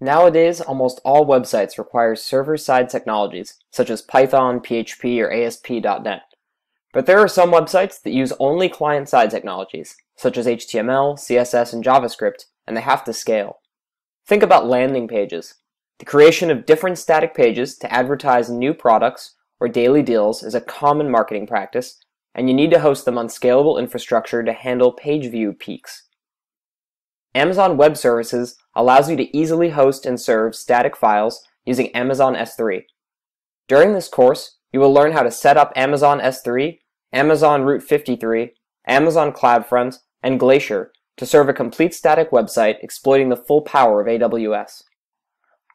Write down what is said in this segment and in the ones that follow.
Nowadays, almost all websites require server-side technologies, such as Python, PHP, or ASP.NET. But there are some websites that use only client-side technologies, such as HTML, CSS, and JavaScript, and they have to scale. Think about landing pages. The creation of different static pages to advertise new products or daily deals is a common marketing practice, and you need to host them on scalable infrastructure to handle page view peaks. Amazon Web Services allows you to easily host and serve static files using Amazon S3. During this course, you will learn how to set up Amazon S3, Amazon Route 53, Amazon CloudFront, and Glacier to serve a complete static website exploiting the full power of AWS.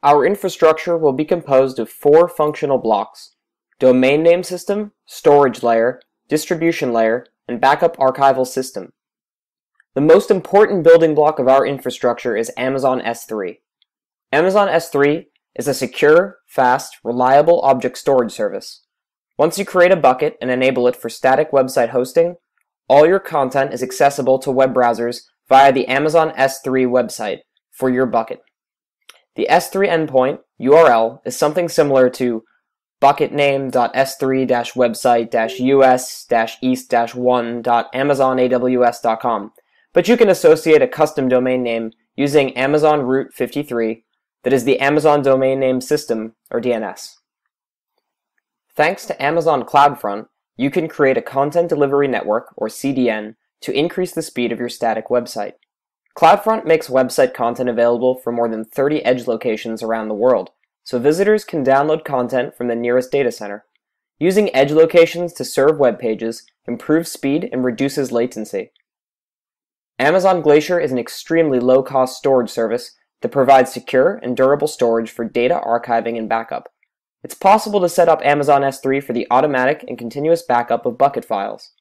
Our infrastructure will be composed of four functional blocks domain name system, storage layer, distribution layer, and backup archival system. The most important building block of our infrastructure is Amazon S3. Amazon S3 is a secure, fast, reliable object storage service. Once you create a bucket and enable it for static website hosting, all your content is accessible to web browsers via the Amazon S3 website for your bucket. The S3 endpoint URL is something similar to bucketname.s3-website-us-east-1.amazonaws.com but you can associate a custom domain name using Amazon Route 53 that is the Amazon Domain Name System, or DNS. Thanks to Amazon CloudFront, you can create a content delivery network, or CDN, to increase the speed of your static website. CloudFront makes website content available for more than 30 edge locations around the world, so visitors can download content from the nearest data center. Using edge locations to serve web pages improves speed and reduces latency. Amazon Glacier is an extremely low-cost storage service that provides secure and durable storage for data archiving and backup. It's possible to set up Amazon S3 for the automatic and continuous backup of bucket files.